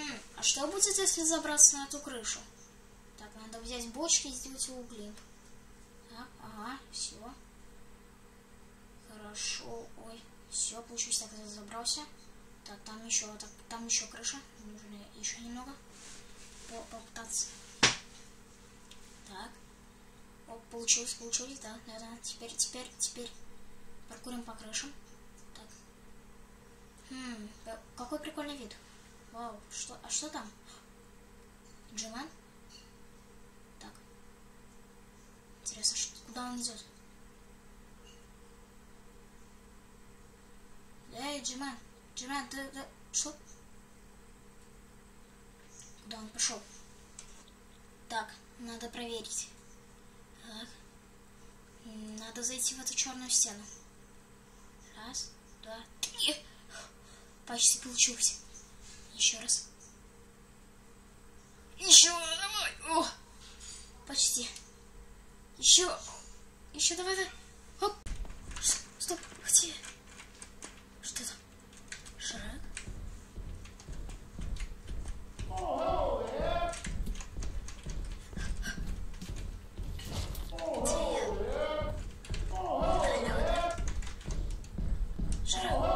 Хм, а что будет, если забраться на эту крышу? Так, надо взять бочки и сделать угли. Так, ага, все. Хорошо, ой, все, получилось, так, забрался. Так, там еще, так, там еще крыша, нужно еще немного попытаться. Так, о, получилось, получилось, да, да, да, теперь, теперь, теперь паркурим по крышам. Так, хм, какой прикольный вид. Вау, что, а что там? Джиман? Так. Интересно, что, куда он идет? Эй, Джиман, Джиман, ты, ты, что? Куда он пошел? Так, надо проверить. Так. Надо зайти в эту черную стену. Раз, два, три. Почти получилось. Еще раз. Еще, давай. О, почти. Еще. Еще давай, давай. Оп. Стоп, где? Что там? Шрек? Шрек.